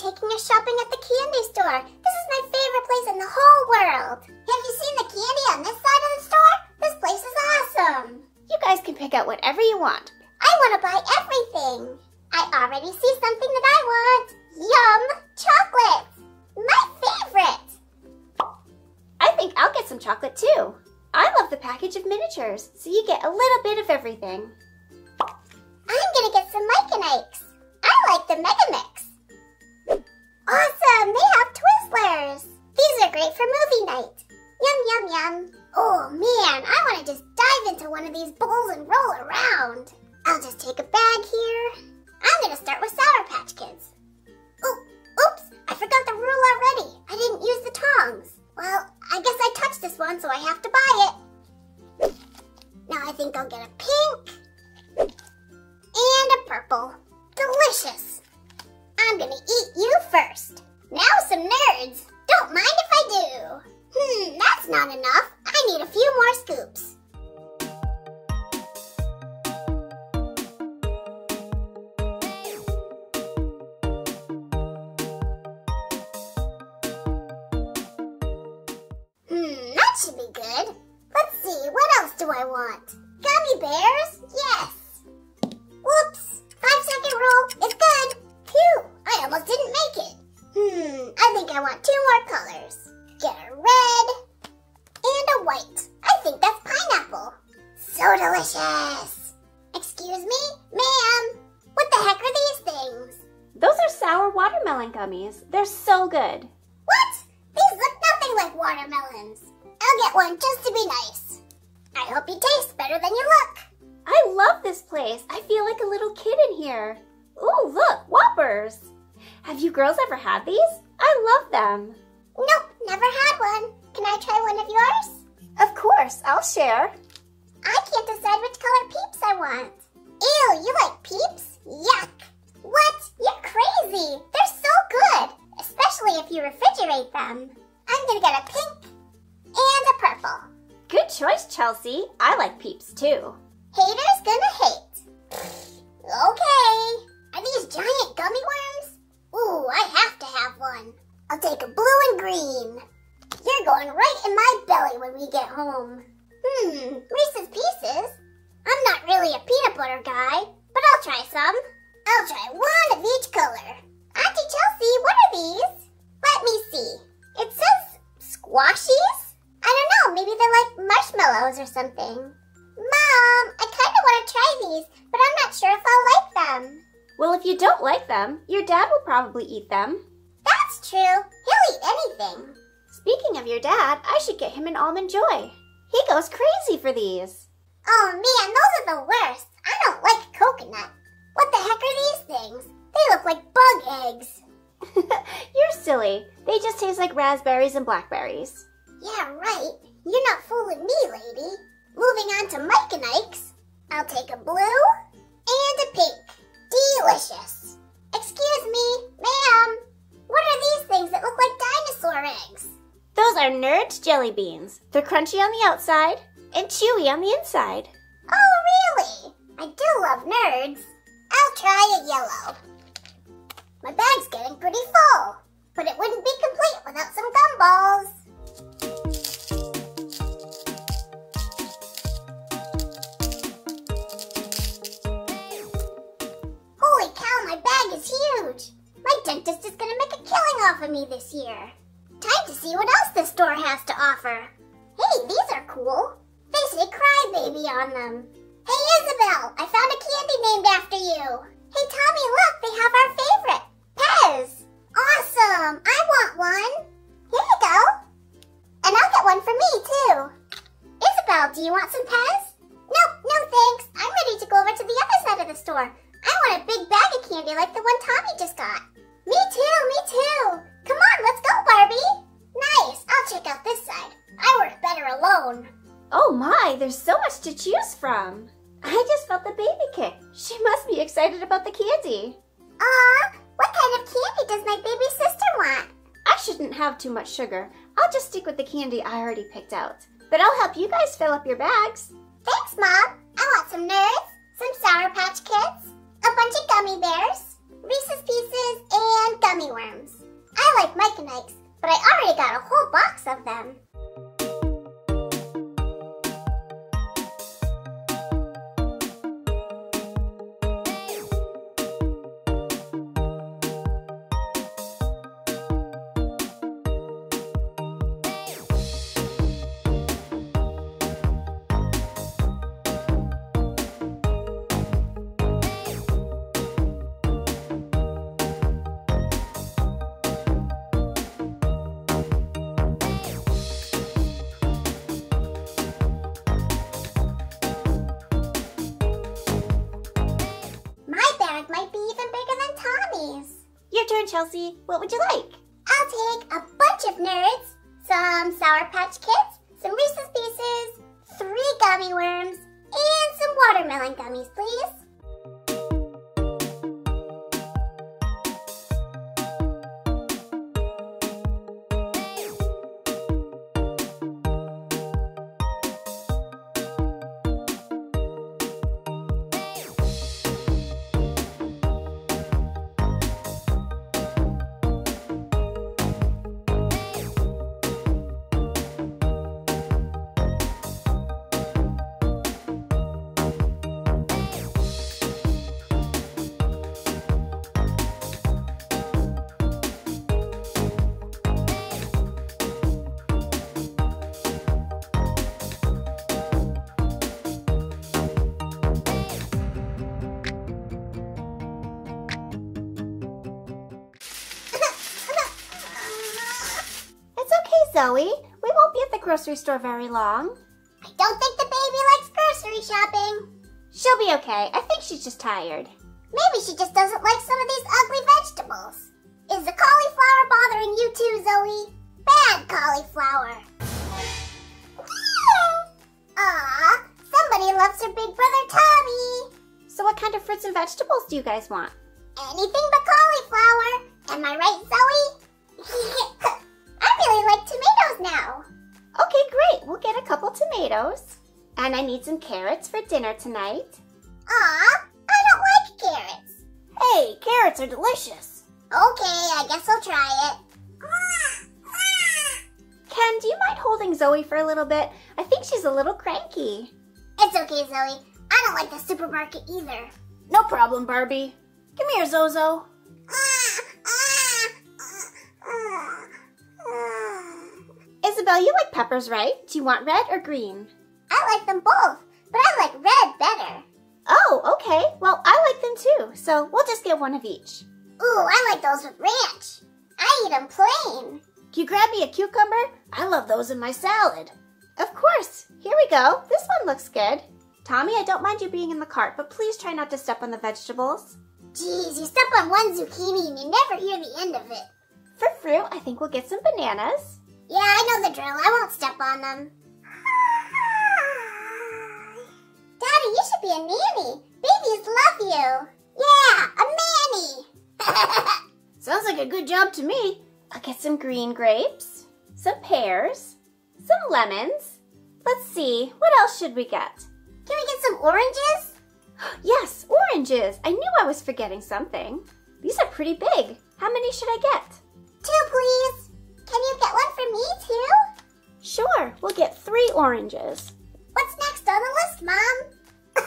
taking us shopping at the candy store. This is my favorite place in the whole world. Have you seen the candy on this side of the store? This place is awesome. You guys can pick out whatever you want. I want to buy everything. I already see something that I want. Yum! Chocolate! My favorite! I think I'll get some chocolate too. I love the package of miniatures, so you get a little bit of everything. I'm gonna get some Mike and Ike's. I like the Mega Mix. Awesome! They have Twizzlers. These are great for movie night. Yum, yum, yum. Oh man, I want to just dive into one of these bowls and roll around. I'll just take a bag here. I'm gonna start with Sour Patch Kids. Oh, oops, I forgot the rule already. I didn't use the tongs. Well, I guess I touched this one, so I have to buy it. Now I think I'll get a pink should be good. Let's see, what else do I want? Gummy bears? Yes. Whoops, five second rule is good. Phew, I almost didn't make it. Hmm, I think I want two more colors. Get a red and a white. I think that's pineapple. So delicious. Excuse me, ma'am. What the heck are these things? Those are sour watermelon gummies. They're so good. What? These look nothing like watermelons. I'll get one just to be nice. I hope you taste better than you look. I love this place. I feel like a little kid in here. Ooh, look, Whoppers. Have you girls ever had these? I love them. Nope, never had one. Can I try one of yours? Of course, I'll share. I can't decide which color peeps I want. Ew, you like peeps? Yuck. What? You're crazy. They're so good, especially if you refrigerate them. I'm gonna get a pink purple. Good choice, Chelsea. I like peeps too. Haters gonna hate. Okay. Are these giant gummy worms? Ooh, I have to have one. I'll take a blue and green. You're going right in my belly when we get home. Hmm, Reese's Pieces? I'm not really a peanut butter guy, but I'll try some. I'll try one of each color. Auntie Chelsea, what are these? Let me see. It says squashies? I don't know, maybe they're like marshmallows or something. Mom, I kind of want to try these, but I'm not sure if I'll like them. Well, if you don't like them, your dad will probably eat them. That's true. He'll eat anything. Speaking of your dad, I should get him an almond joy. He goes crazy for these. Oh man, those are the worst. I don't like coconut. What the heck are these things? They look like bug eggs. You're silly. They just taste like raspberries and blackberries. Yeah, right. You're not fooling me, lady. Moving on to Mike and Ike's. I'll take a blue and a pink. Delicious. Excuse me, ma'am. What are these things that look like dinosaur eggs? Those are Nerds jelly beans. They're crunchy on the outside and chewy on the inside. Oh, really? I do love nerds. I'll try a yellow. My bag's getting pretty full, but it wouldn't be complete without some gumballs. Dentist is gonna make a killing off of me this year. Time to see what else this store has to offer. Hey, these are cool. They say Crybaby on them. Hey, Isabel, I found a candy named after you. Hey, Tommy, look, they have our favorite, Pez. Awesome, I want one. Here you go. And I'll get one for me, too. Isabel, do you want some Pez? Nope, no thanks. I'm ready to go over to the other side of the store. I want a big bag of candy like the one Tommy just got. Me too, me too. Come on, let's go, Barbie. Nice, I'll check out this side. I work better alone. Oh my, there's so much to choose from. I just felt the baby kick. She must be excited about the candy. Aw, what kind of candy does my baby sister want? I shouldn't have too much sugar. I'll just stick with the candy I already picked out. But I'll help you guys fill up your bags. Thanks, Mom. I want some Nerds, some Sour Patch Kids, a bunch of gummy bears, Reese's Pieces, and gummy worms. I like Mike and Ike's, but I already got a whole box of them. might be even bigger than Tommy's. Your turn, Chelsea. What would you like? I'll take a bunch of nerds, some Sour Patch Kids, some Reese's Pieces, three gummy worms, and some watermelon gummies, please. Zoey. We won't be at the grocery store very long. I don't think the baby likes grocery shopping. She'll be okay. I think she's just tired. Maybe she just doesn't like some of these ugly vegetables. Is the cauliflower bothering you too, Zoey? Bad cauliflower. Aw, somebody loves her big brother Tommy. So what kind of fruits and vegetables do you guys want? Anything but cauliflower. Am I right, Zoey? I really like tomatoes now. Okay, great. We'll get a couple tomatoes. And I need some carrots for dinner tonight. Aw, I don't like carrots. Hey, carrots are delicious. Okay, I guess I'll try it. Ken, do you mind holding Zoey for a little bit? I think she's a little cranky. It's okay, Zoey. I don't like the supermarket either. No problem, Barbie. Come here, Zozo. Isabel, you like peppers, right? Do you want red or green? I like them both, but I like red better. Oh, okay. Well, I like them too, so we'll just get one of each. Ooh, I like those with ranch. I eat them plain. Can you grab me a cucumber? I love those in my salad. Of course. Here we go. This one looks good. Tommy, I don't mind you being in the cart, but please try not to step on the vegetables. Jeez, you step on one zucchini and you never hear the end of it. For fruit, I think we'll get some bananas. Yeah, I know the drill. I won't step on them. Daddy, you should be a nanny. Babies love you. Yeah, a manny. Sounds like a good job to me. I'll get some green grapes, some pears, some lemons. Let's see, what else should we get? Can we get some oranges? Yes, oranges. I knew I was forgetting something. These are pretty big. How many should I get? Two, please. Can you get one for me, too? Sure, we'll get three oranges. What's next on the list, Mom?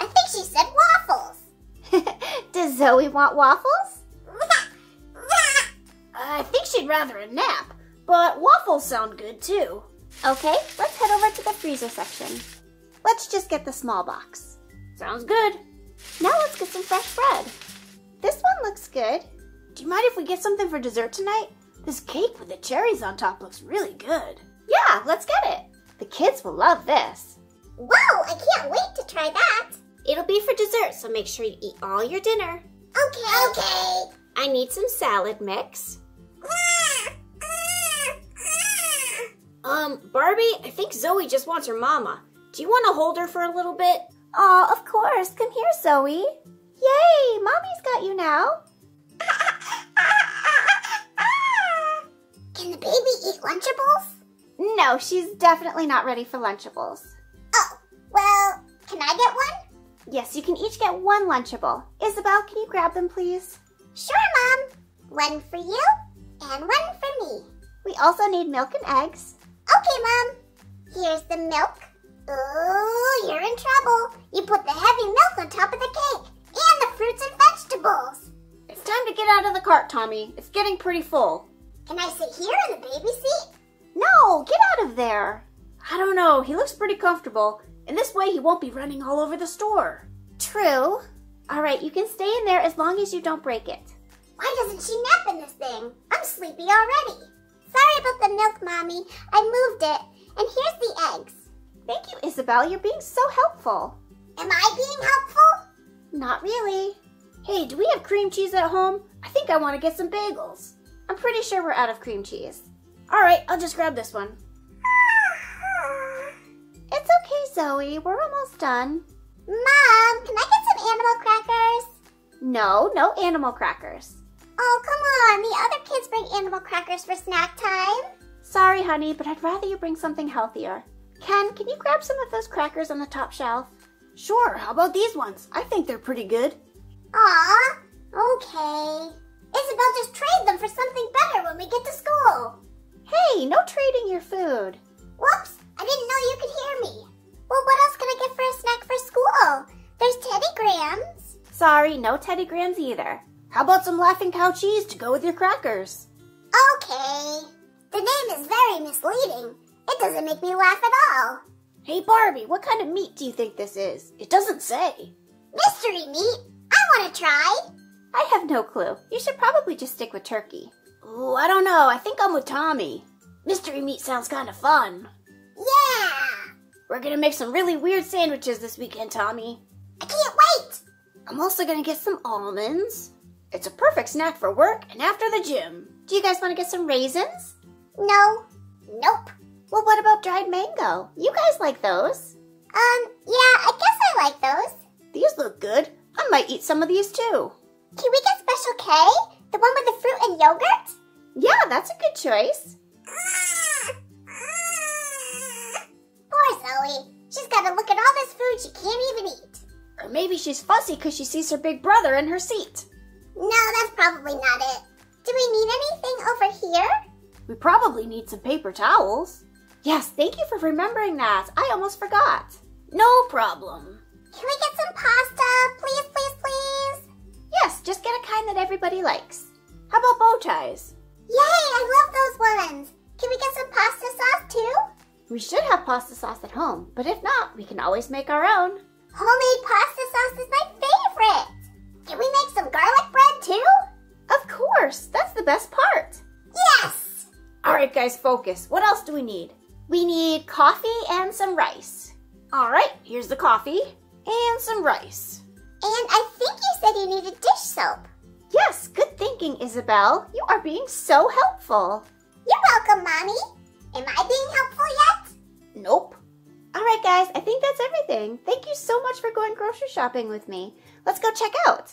I think she said waffles. Does Zoey want waffles? I think she'd rather a nap, but waffles sound good too. Okay, let's head over to the freezer section. Let's just get the small box. Sounds good. Now let's get some fresh bread. This one looks good. Do you mind if we get something for dessert tonight? This cake with the cherries on top looks really good. Yeah, let's get it. The kids will love this. Whoa, I can't wait to try that. It'll be for dessert, so make sure you eat all your dinner. Okay. Okay. I need some salad mix. Um, Barbie, I think Zoey just wants her mama. Do you want to hold her for a little bit? Aw, of course. Come here, Zoey. Yay, Mommy's got you now. Can the baby eat Lunchables? No, she's definitely not ready for Lunchables. Oh, well, can I get one? Yes, you can each get one Lunchable. Isabel, can you grab them, please? Sure, Mom. One for you and one for me. We also need milk and eggs. Okay, Mom. Here's the milk. Ooh, you're in trouble. You put the heavy milk on top of the cake and the fruits and vegetables. It's time to get out of the cart, Tommy. It's getting pretty full. Can I sit here in the baby seat? No, get out of there. I don't know. He looks pretty comfortable. And this way he won't be running all over the store. True. All right, you can stay in there as long as you don't break it. Why doesn't she nap in this thing? I'm sleepy already. Sorry about the milk, Mommy. I moved it. And here's the eggs. Thank you, Isabel. You're being so helpful. Am I being helpful? Not really. Hey, do we have cream cheese at home? I think I want to get some bagels. I'm pretty sure we're out of cream cheese. All right, I'll just grab this one. It's okay, Zoey. We're almost done. Mom, can I get some animal crackers? No, no animal crackers. Oh, come on. The other kids bring animal crackers for snack time. Sorry, honey, but I'd rather you bring something healthier. Ken, can you grab some of those crackers on the top shelf? Sure, how about these ones? I think they're pretty good. Aw, okay. Isabel, just trade them for something better when we get to school. Hey, no trading your food. Whoops, I didn't know you could hear me. Well, what else can I get for a snack for school? There's Teddy Grahams. Sorry, no Teddy Grahams either. How about some Laughing Cow cheese to go with your crackers? Okay. The name is very misleading. It doesn't make me laugh at all. Hey, Barbie, what kind of meat do you think this is? It doesn't say. Mystery meat? I want to try. I have no clue. You should probably just stick with turkey. Ooh, I don't know. I think I'm with Tommy. Mystery meat sounds kind of fun. Yeah. We're gonna make some really weird sandwiches this weekend, Tommy. I can't wait. I'm also gonna get some almonds. It's a perfect snack for work and after the gym. Do you guys want to get some raisins? No. Nope. Well, what about dried mango? You guys like those? Um, yeah, I guess I like those. These look good. I might eat some of these too. Can we get Special K? The one with the fruit and yogurt? Yeah, that's a good choice. Poor Zoey. She's got to look at all this food she can't even eat. Or maybe she's fussy because she sees her big brother in her seat. No, that's probably not it. Do we need anything over here? We probably need some paper towels. Yes, thank you for remembering that. I almost forgot. No problem. Can we get some pasta? Please, please, please? Everybody likes. How about bow ties? Yay, I love those ones. Can we get some pasta sauce too? We should have pasta sauce at home, but if not, we can always make our own. Homemade pasta sauce is my favorite. Can we make some garlic bread too? Of course, that's the best part. Yes! All right, guys, focus. What else do we need? We need coffee and some rice. All right, here's the coffee and some rice. And I think you said you needed dish soap. Yes, good thinking, Isabel. You are being so helpful. You're welcome, Mommy. Am I being helpful yet? Nope. All right, guys, I think that's everything. Thank you so much for going grocery shopping with me. Let's go check out.